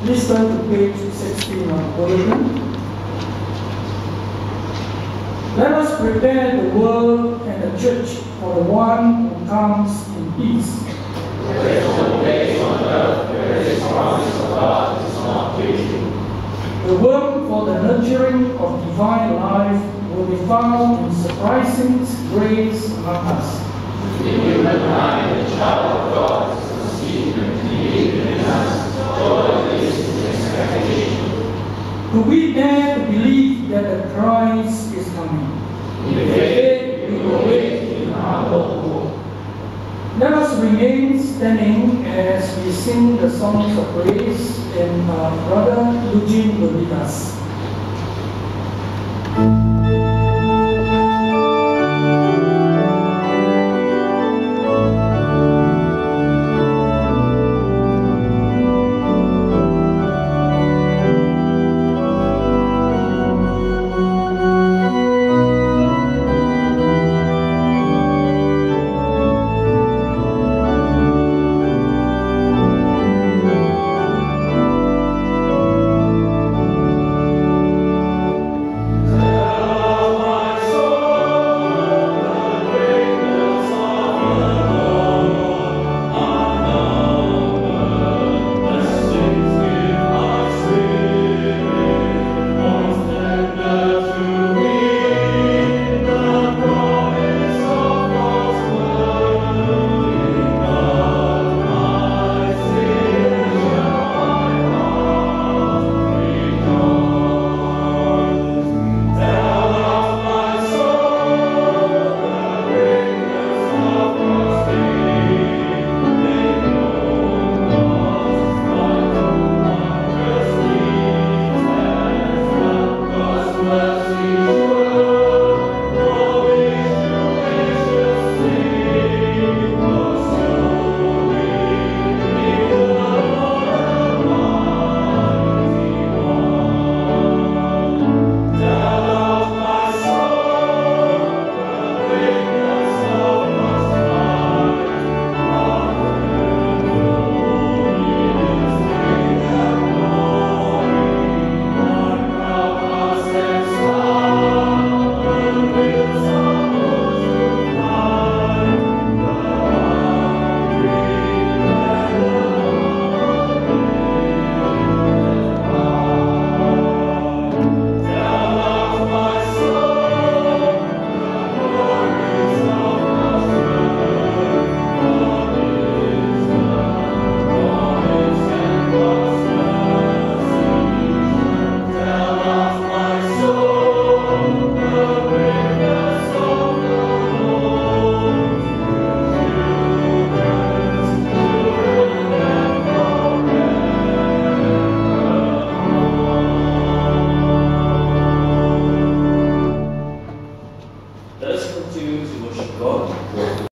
Please turn to page 16 of. Let us prepare the world and the church for the one who comes in peace. There is place on earth where this promise of God is not. The work for the nurturing of divine life will be found in surprising grace among us. The human mind, Do we dare to believe that the Christ is coming? In faith, we will wait in humble hope. Let us remain standing as we sing the songs of praise, and uh, Brother Eugene will lead us.